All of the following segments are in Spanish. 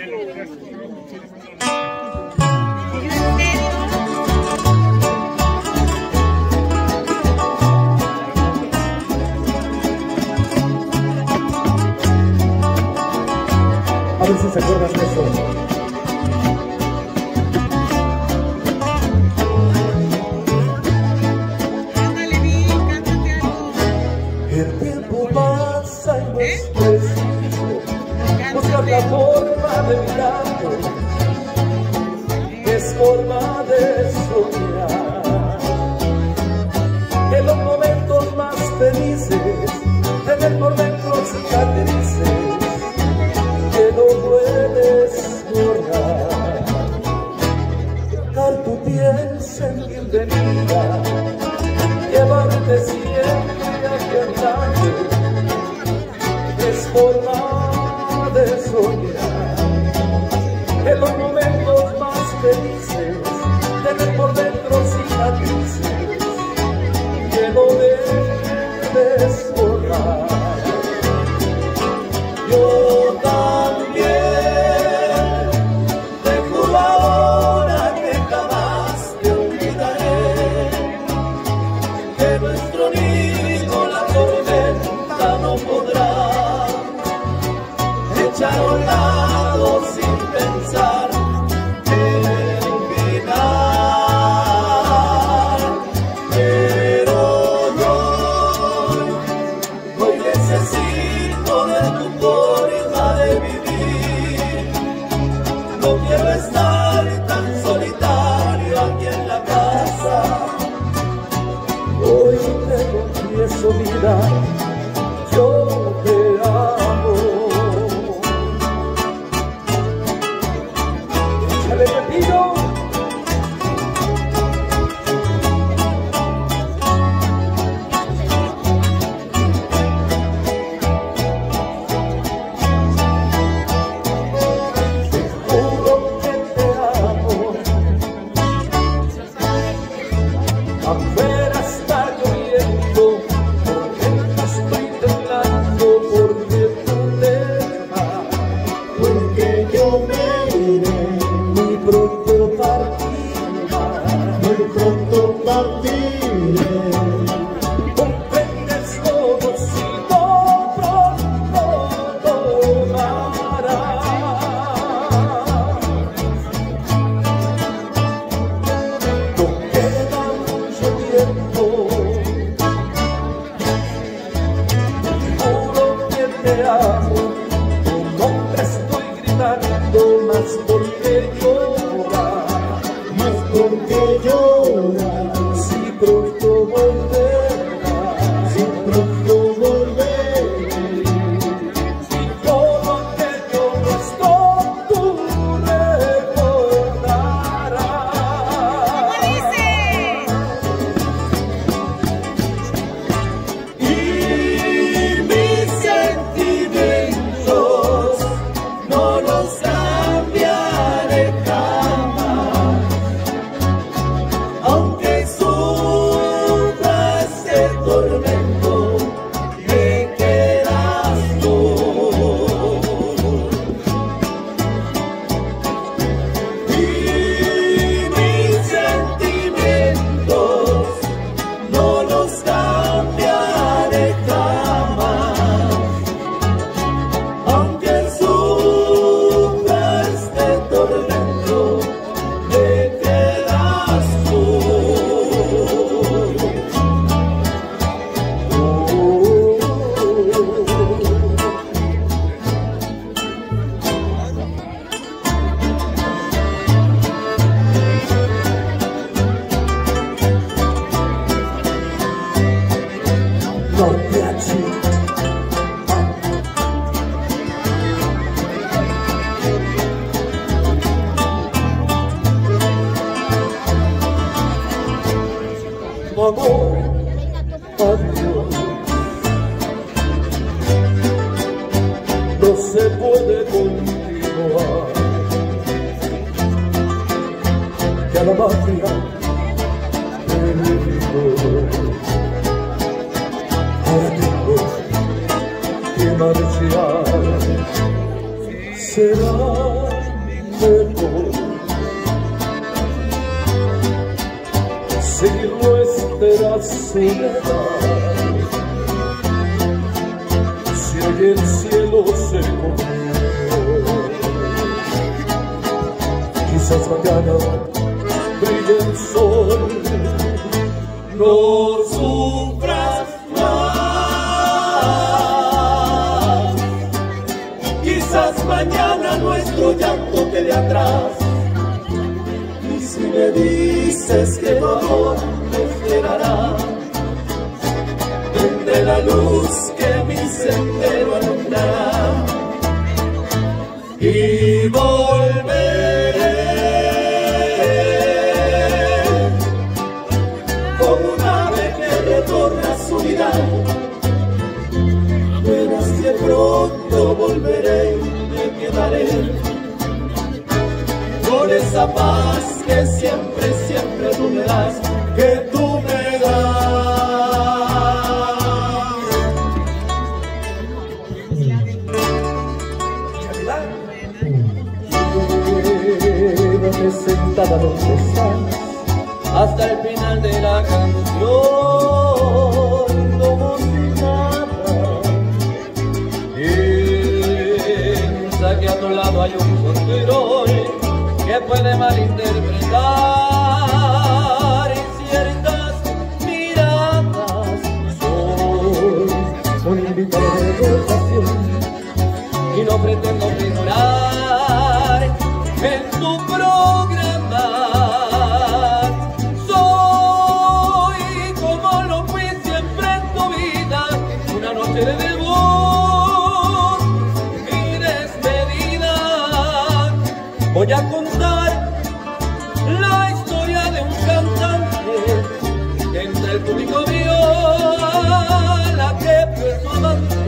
A ver si se acuerdan de eso. por nuestro nido la tormenta no podrá echar un lado sin pensar el final. Pero yo hoy necesito de tu forma de vivir. yo de la patria de México. Ahora tengo que marchar, será mejor si nuestra soledad, si hoy el cielo se conmigo, quizás mañana el sol, no sufras más. Quizás mañana nuestro llanto quede atrás. Y si me dices que amor me esperará, tendré la luz que mi sendero alumbrará. Y volveré. Sentada donde estás Hasta el final de la canción, como si nada. Piensa que a tu lado hay un control que puede malinterpretar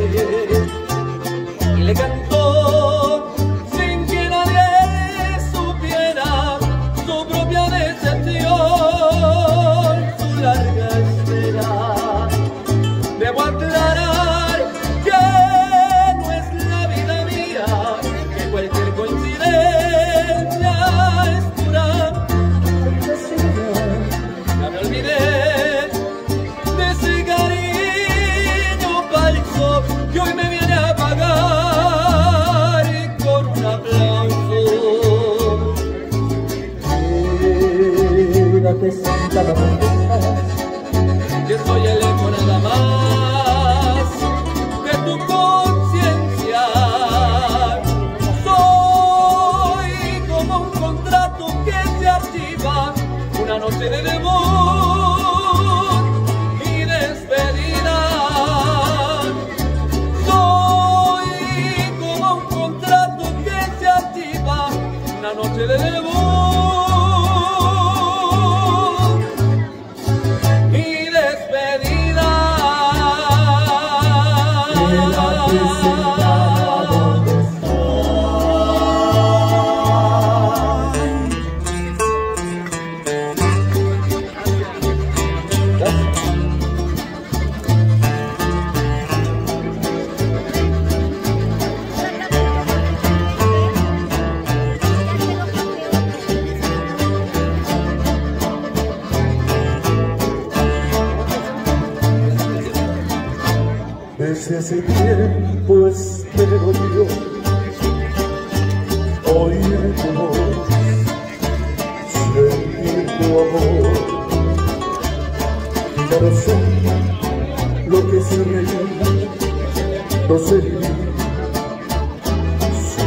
Yeah. Soy el Desde hace tiempo espero yo oír tu voz, sentir tu amor. Ya no sé lo que es reír, no sé vivir si